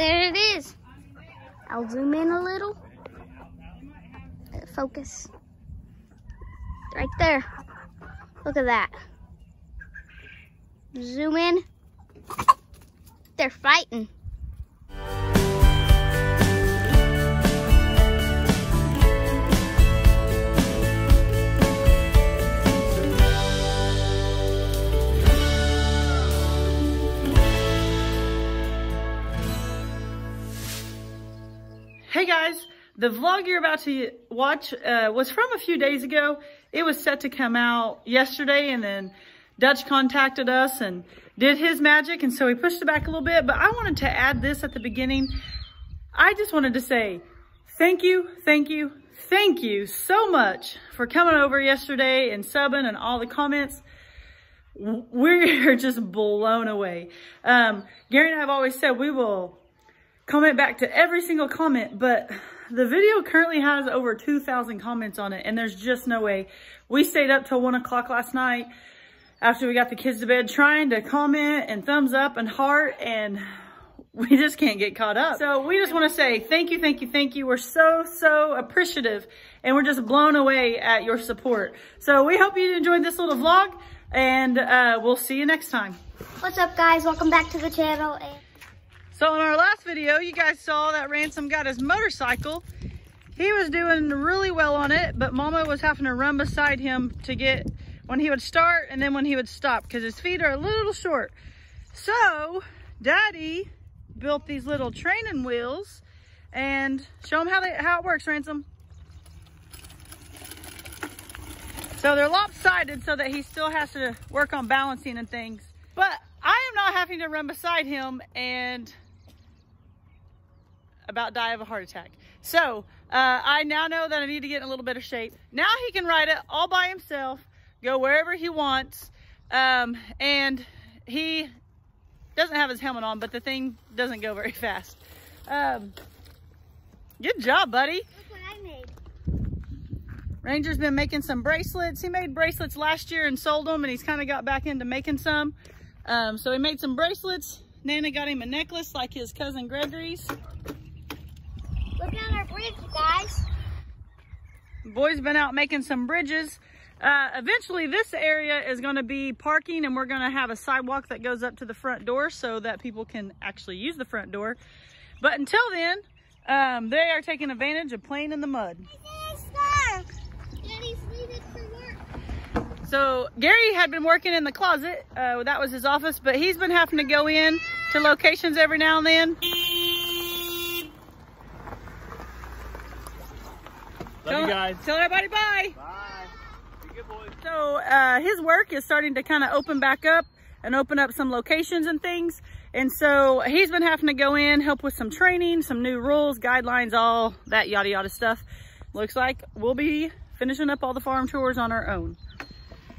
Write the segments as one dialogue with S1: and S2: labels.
S1: there it is. I'll zoom in a little. Focus. Right there. Look at that. Zoom in. They're fighting.
S2: Hey guys, the vlog you're about to watch uh, was from a few days ago. It was set to come out yesterday and then Dutch contacted us and did his magic and so we pushed it back a little bit. But I wanted to add this at the beginning. I just wanted to say thank you, thank you, thank you so much for coming over yesterday and subbing and all the comments. We're just blown away. Um, Gary and I have always said we will comment back to every single comment, but the video currently has over 2,000 comments on it, and there's just no way. We stayed up till 1 o'clock last night after we got the kids to bed trying to comment and thumbs up and heart, and we just can't get caught up. So we just want to say thank you, thank you, thank you. We're so, so appreciative, and we're just blown away at your support. So we hope you enjoyed this little vlog, and uh, we'll see you next time.
S1: What's up, guys? Welcome back to the channel.
S2: So in our last video, you guys saw that Ransom got his motorcycle. He was doing really well on it, but Mama was having to run beside him to get when he would start and then when he would stop because his feet are a little short. So Daddy built these little training wheels and show him how, they, how it works, Ransom. So they're lopsided so that he still has to work on balancing and things. But I am not having to run beside him and about die of a heart attack. So uh, I now know that I need to get in a little better shape. Now he can ride it all by himself, go wherever he wants. Um, and he doesn't have his helmet on, but the thing doesn't go very fast. Um, good job, buddy.
S1: look what I made.
S2: Ranger's been making some bracelets. He made bracelets last year and sold them, and he's kind of got back into making some. Um, so he made some bracelets. Nana got him a necklace like his cousin Gregory's.
S1: Look at our bridge, guys.
S2: Boys been out making some bridges. Uh, eventually this area is going to be parking and we're going to have a sidewalk that goes up to the front door so that people can actually use the front door. But until then, um, they are taking advantage of playing in the mud.
S1: Daddy's leaving for work.
S2: So Gary had been working in the closet. Uh, that was his office, but he's been having to go in to locations every now and then.
S3: Love
S2: Tell-
S3: you guys.
S2: Tell everybody bye.
S3: Bye. Be good boys.
S2: So uh, his work is starting to kind of open back up and open up some locations and things. And so he's been having to go in, help with some training, some new rules, guidelines, all that yada yada stuff. Looks like we'll be finishing up all the farm chores on our own.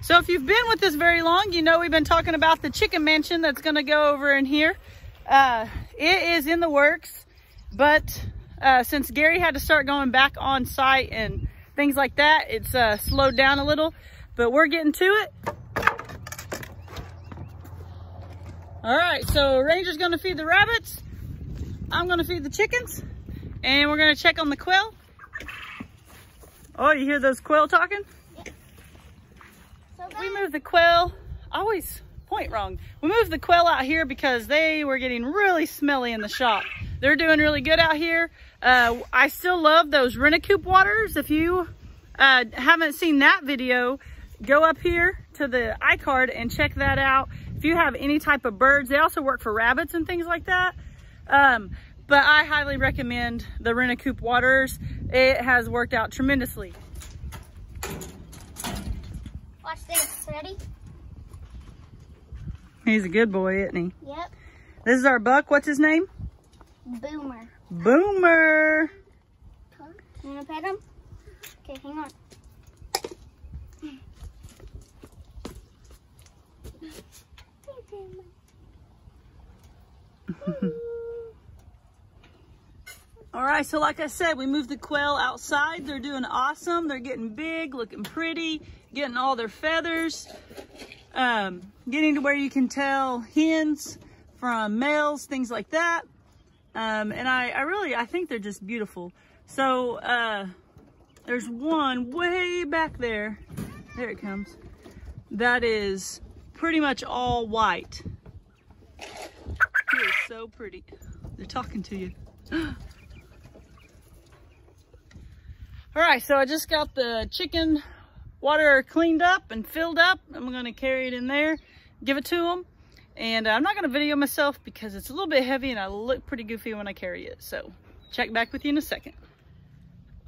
S2: So if you've been with us very long, you know we've been talking about the chicken mansion that's gonna go over in here. Uh, it is in the works, but uh, since Gary had to start going back on site and things like that, it's uh, slowed down a little, but we're getting to it. All right, so Ranger's gonna feed the rabbits. I'm gonna feed the chickens and we're gonna check on the quail. Oh, you hear those quail talking?
S1: So
S2: We moved the quail, always point wrong. We moved the quail out here because they were getting really smelly in the shop. They're doing really good out here. Uh, I still love those Rent-A-Coop waters. If you uh, haven't seen that video, go up here to the iCard and check that out. If you have any type of birds, they also work for rabbits and things like that. Um, but I highly recommend the Rent-A-Coop waters. It has worked out tremendously.
S1: Watch this. Ready?
S2: He's a good boy, isn't he?
S1: Yep.
S2: This is our buck. What's his name?
S1: Boomer.
S2: Boomer.
S1: You wanna pet him? Okay, hang on.
S2: All right, so like I said, we moved the quail outside. They're doing awesome. They're getting big, looking pretty, getting all their feathers, um, getting to where you can tell hens from males, things like that. Um, and I, I really, I think they're just beautiful. So, uh, there's one way back there. There it comes. That is pretty much all white. So pretty. They're talking to you. All right, so I just got the chicken water cleaned up and filled up. I'm gonna carry it in there, give it to them. And I'm not gonna video myself because it's a little bit heavy and I look pretty goofy when I carry it. So check back with you in a second.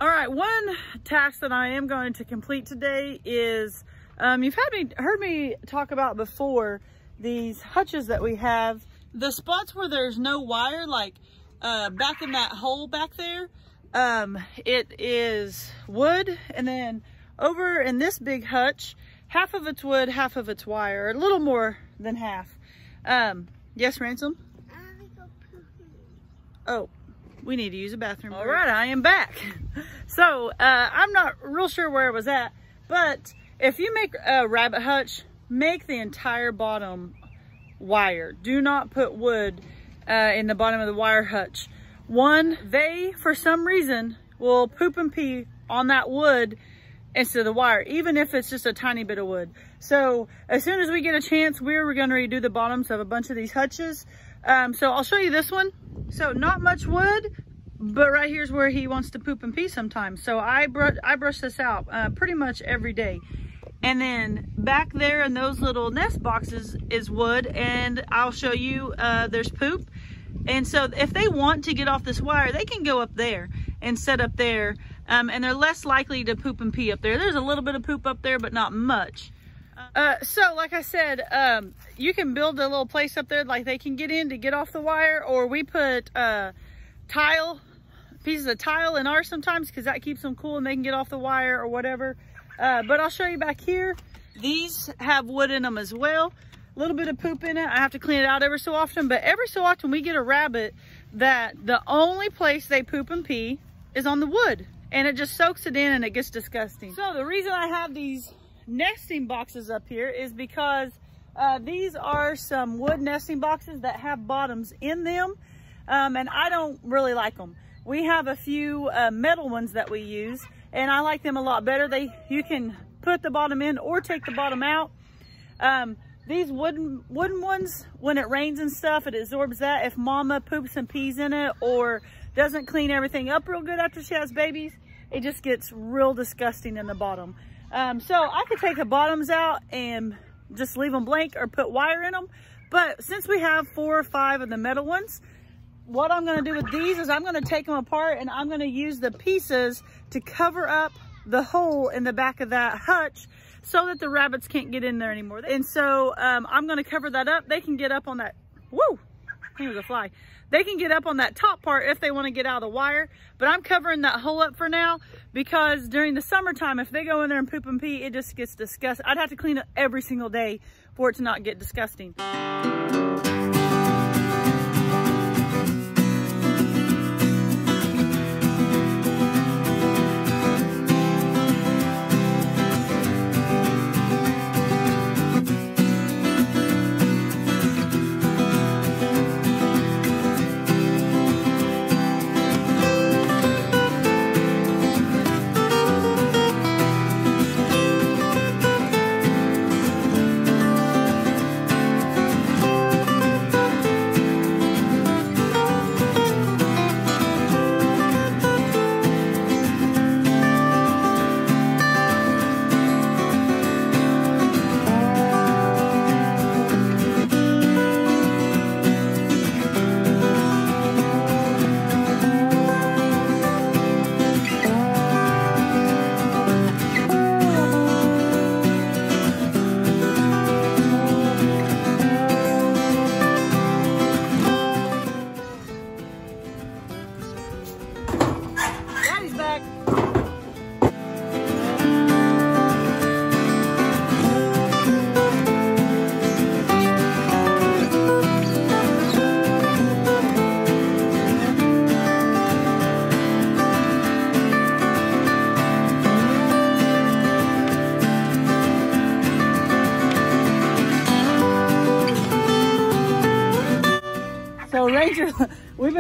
S2: All right, one task that I am going to complete today is, um, you've had me, heard me talk about before these hutches that we have. The spots where there's no wire, like uh, back in that hole back there, um, it is wood. And then over in this big hutch, half of it's wood, half of it's wire, a little more than half. Um, yes, Ransom? Oh, we need to use a bathroom. All right, I am back. So, uh, I'm not real sure where I was at, but if you make a rabbit hutch, make the entire bottom wire. Do not put wood uh, in the bottom of the wire hutch. One, they, for some reason, will poop and pee on that wood instead of the wire, even if it's just a tiny bit of wood. So as soon as we get a chance, we're going to redo the bottoms of a bunch of these hutches. Um, so I'll show you this one. So not much wood, but right here's where he wants to poop and pee sometimes. So I, br I brush this out uh, pretty much every day. And then back there in those little nest boxes is wood and I'll show you uh, there's poop. And so if they want to get off this wire, they can go up there and set up there. Um, and they're less likely to poop and pee up there. There's a little bit of poop up there, but not much. Uh, so like I said, um, you can build a little place up there like they can get in to get off the wire or we put uh, tile pieces of tile in ours sometimes because that keeps them cool and they can get off the wire or whatever. Uh, but I'll show you back here. These have wood in them as well. A little bit of poop in it. I have to clean it out every so often, but every so often we get a rabbit that the only place they poop and pee is on the wood and it just soaks it in and it gets disgusting. So the reason I have these nesting boxes up here is because uh, these are some wood nesting boxes that have bottoms in them um, and I don't really like them. We have a few uh, metal ones that we use and I like them a lot better. They You can put the bottom in or take the bottom out. Um, these wooden wooden ones, when it rains and stuff, it absorbs that. If mama poops and pees in it or doesn't clean everything up real good after she has babies, it just gets real disgusting in the bottom. Um, so I could take the bottoms out and just leave them blank or put wire in them. But since we have four or five of the metal ones, what I'm gonna do with these is I'm gonna take them apart and I'm gonna use the pieces to cover up the hole in the back of that hutch so that the rabbits can't get in there anymore. And so um, I'm gonna cover that up. They can get up on that, woo, It was a fly. They can get up on that top part if they wanna get out of the wire, but I'm covering that hole up for now because during the summertime, if they go in there and poop and pee, it just gets disgusting. I'd have to clean it every single day for it to not get disgusting.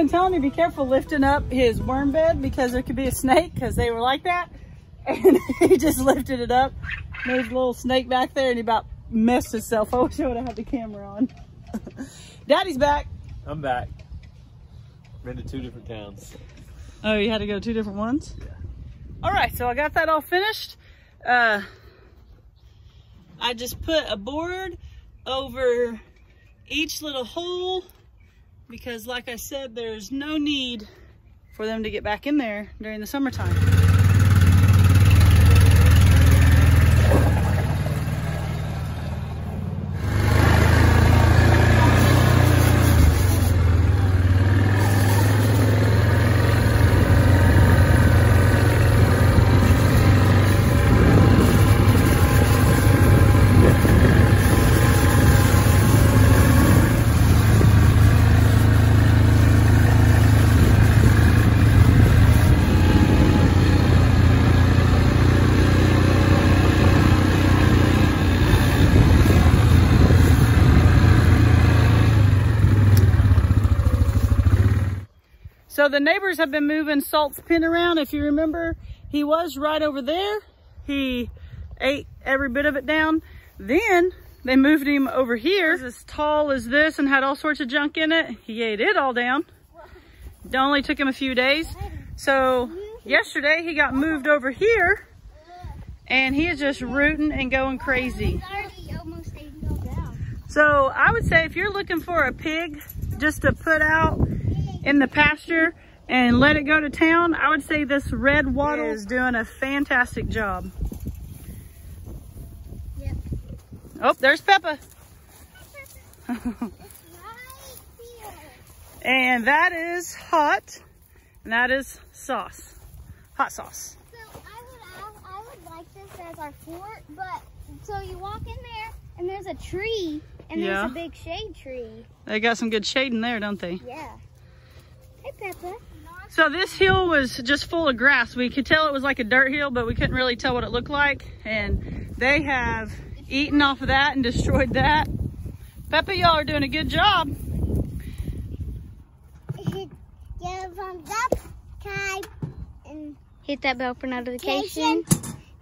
S2: Been telling you be careful lifting up his worm bed because there could be a snake because they were like that. And he just lifted it up. There's a little snake back there and he about messed himself. I wish I would have had the camera on. Daddy's back.
S3: I'm back. Been to two different towns.
S2: Oh, you had to go to two different ones? Yeah. All right, so I got that all finished. Uh, I just put a board over each little hole because like I said, there's no need for them to get back in there during the summertime. The neighbors have been moving Salt's pin around. If you remember, he was right over there. He ate every bit of it down. Then they moved him over here. As tall as this and had all sorts of junk in it. He ate it all down. It only took him a few days. So yesterday he got moved over here and he is just rooting and going crazy. So I would say if you're looking for a pig just to put out in the pasture and let it go to town, I would say this red wattle is doing a fantastic job.
S1: Yep.
S2: Oh, there's Peppa. and that is hot. And that is sauce. Hot sauce.
S1: So I would, I, I would like this as our fort, but so you walk in there and there's a tree and
S2: Yeah.
S1: there's a big shade tree.
S2: They got some good shade in there, don't they?
S1: Yeah. Hey, Peppa.
S2: So this hill was just full of grass. We could tell it was like a dirt hill, but we couldn't really tell what it looked like. And they have eaten off of that and destroyed that. Peppa, y'all are doing a good job.
S1: Hit the thumbs up, subscribe, and hit that bell for notification.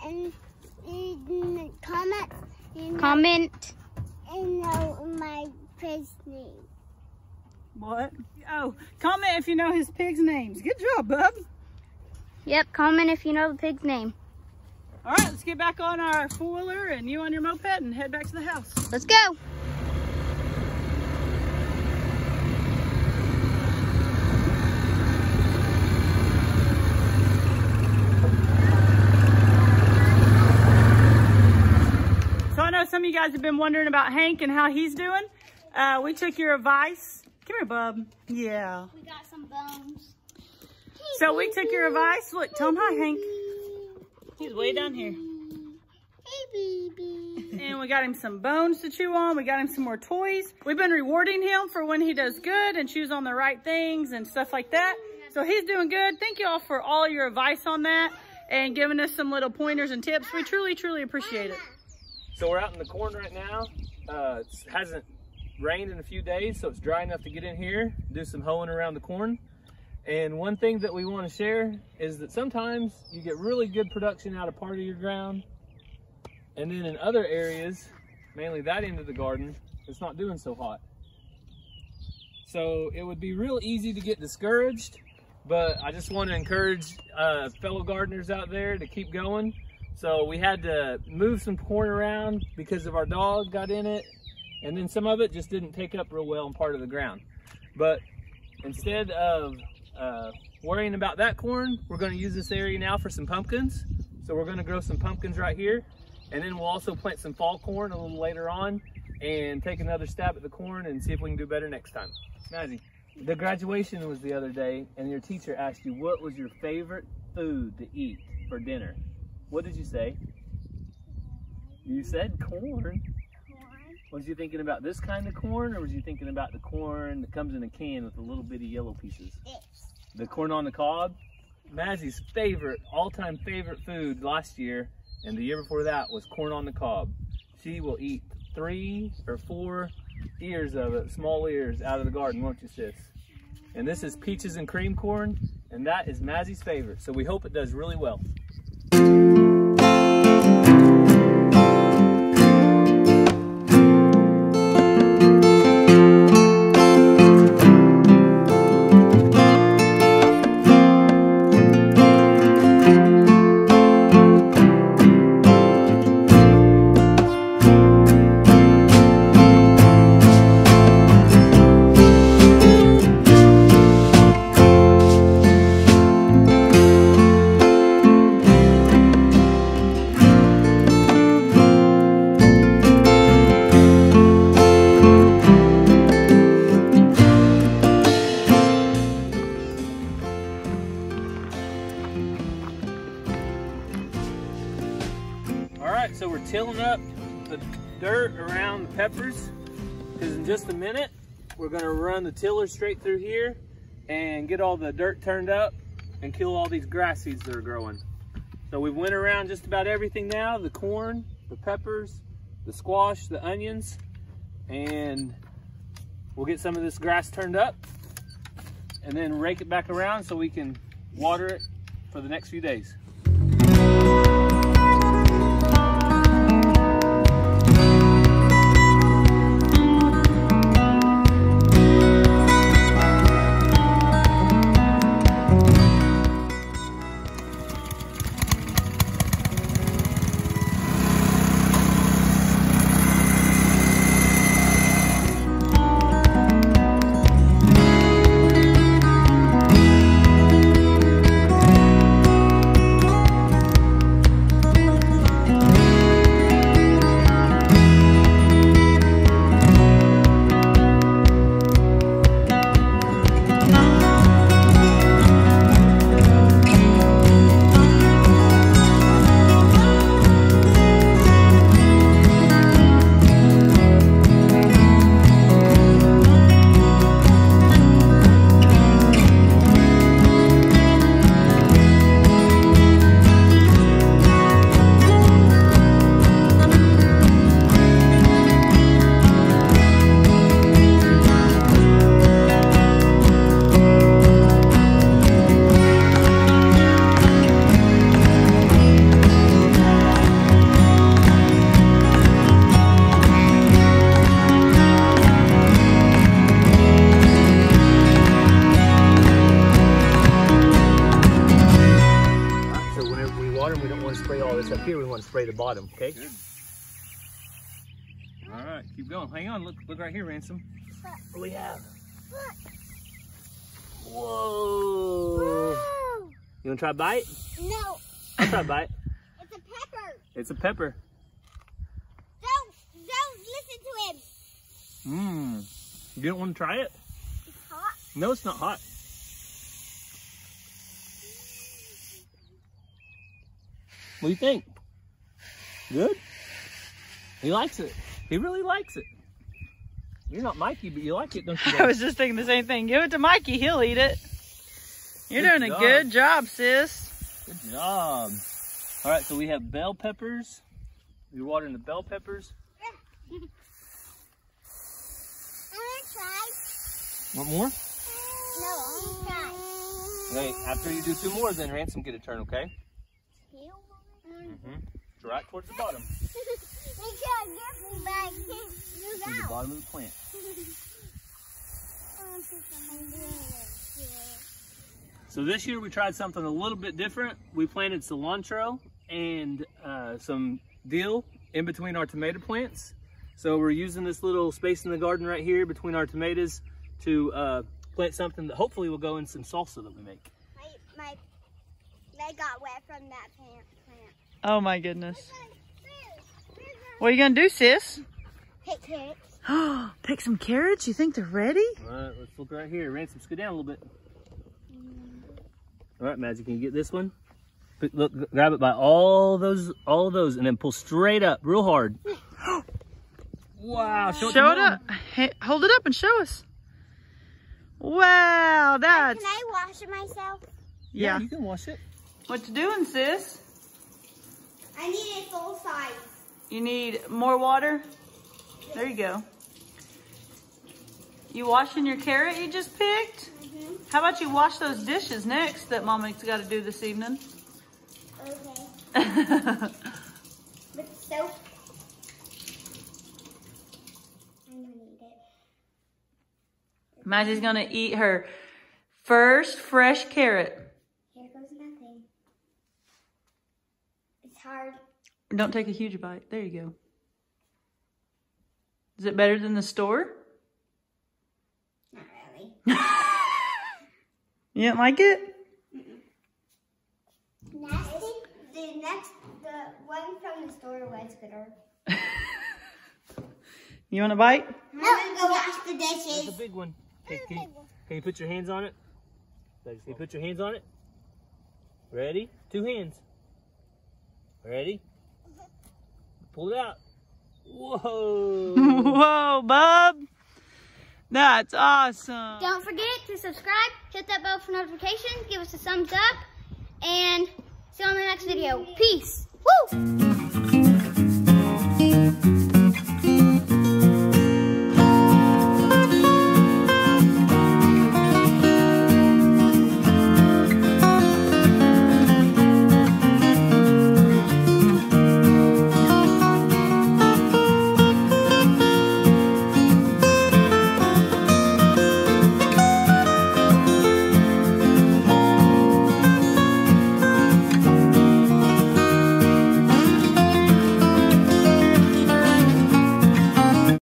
S4: and, and comment and
S1: Comment.
S4: and know my pig's name.
S2: What? Oh, comment if you know his pig's names. Good job, bub.
S1: Yep, comment if you know the pig's name.
S2: All right, let's get back on our four-wheeler and you on your moped and head back to the house.
S1: Let's go.
S2: So I know some of you guys have been wondering about Hank and how he's doing. Uh, we took your advice. Come here, bub. Yeah.
S1: We got some bones.
S2: So we took your advice. Look, tell him hi, Hank. He's way down here.
S4: Hey, baby.
S2: And we got him some bones to chew on. We got him some more toys. We've been rewarding him for when he does good and chews on the right things and stuff like that. So he's doing good. Thank you all for all your advice on that and giving us some little pointers and tips. We truly, truly appreciate it.
S3: So we're out in the corn right now. Uh, it hasn't rained in a few days, so it's dry enough to get in here, do some hoeing around the corn. And one thing that we want to share is that sometimes you get really good production out of part of your ground, and then in other areas, mainly that end of the garden, it's not doing so hot. So it would be real easy to get discouraged, but I just want to encourage uh, fellow gardeners out there to keep going. So we had to move some corn around because of our dog got in it, and then some of it just didn't take up real well in part of the ground. But instead of uh, worrying about that corn, we're going to use this area now for some pumpkins. So we're going to grow some pumpkins right here, and then we'll also plant some fall corn a little later on, and take another stab at the corn and see if we can do better next time. Mazzy, the graduation was the other day, and your teacher asked you what was your favorite food to eat for dinner. What did you say? You said corn. Was you thinking about this kind of corn, or was you thinking about the corn that comes in a can with the little bitty yellow pieces? The corn on the cob? Mazzy's favorite, all-time favorite food last year and the year before that was corn on the cob. She will eat three or four ears of it, small ears, out of the garden, won't you, sis? And this is peaches and cream corn, and that is Mazzy's favorite. So we hope it does really well. Peppers because in just a minute, we're gonna run the tiller straight through here and get all the dirt turned up and kill all these grass seeds that are growing. So we've went around just about everything now, the corn, the peppers, the squash, the onions, and we'll get some of this grass turned up and then rake it back around so we can water it for the next few days. Spray the bottom, okay? Good. All right, keep going. Hang on. Look, look right here, Ransom. What do we have? Whoa.
S4: Whoa.
S3: You want to try a bite?
S4: No,
S3: I'll try a bite.
S4: it's a pepper.
S3: It's a pepper.
S4: Don't, don't listen to him.
S3: Mmm. You don't want to try it?
S4: It's hot.
S3: No, it's not hot. What do you think? Good? He likes it. He really likes it. You're not Mikey, but you like it, don't you?
S2: I was just thinking the same thing. Give it to Mikey, he'll eat it. You're
S3: Good
S2: doing
S3: job.
S2: a good job, sis.
S3: Good job. All right, so we have bell peppers. You're watering the bell peppers.
S4: I want to try.
S3: Want more?
S4: No, I want to try.
S3: Wait, after you do two more, then Ransom get a turn, okay?
S4: Peel one.
S3: Right towards the bottom.
S4: Sure I get me back. Move
S3: To the bottom of the plant. So this year we tried something a little bit different. We planted cilantro and uh, some dill in between our tomato plants. So we're using this little space in the garden right here between our tomatoes to uh, plant something that hopefully will go in some salsa that we make.
S4: My, my leg got wet from that plant. Plant.
S2: Oh my goodness. What are you gonna do, sis?
S4: Pick carrots.
S2: Pick some carrots? You think they're ready?
S3: All right, let's look right here. Ransom, scoot down a little bit. All right, Magic, can you get this one? Pick- Look, grab it by all those, all those, and then pull straight up, real hard. wow! Show,
S2: Show
S3: to
S2: it up. Hey, hold it up and show us. Wow, that's
S4: Can I wash it myself?
S2: yeah.
S3: you can wash it.
S2: What you doing, sis?
S4: I need it full size.
S2: You need more water? There you go. You washing your carrot you just picked? Mm-hmm. How about you wash those dishes next that Mommy's got to do this evening?
S4: Okay. With soap. I'm gonna eat it.
S2: Maggie's gonna eat her first fresh carrot.
S4: Here goes nothing. It's hard.
S2: Don't take a huge bite. There you go. Is it better than the store?
S4: Not really.
S2: You didn't like it?
S4: Nasty. The next, the one from the store was gooder.
S2: You want a bite?
S4: I'm gonna go wash the dishes.
S3: That's a big one. Okay, can, you, can you put your hands on it? Can you put your hands on it? Ready? Two hands. Ready? Pull it out. Whoa.
S2: Whoa, bub. That's awesome.
S1: Don't forget to subscribe, hit that bell for notifications, give us a thumbs up, and see you on the next video. Peace. Woo!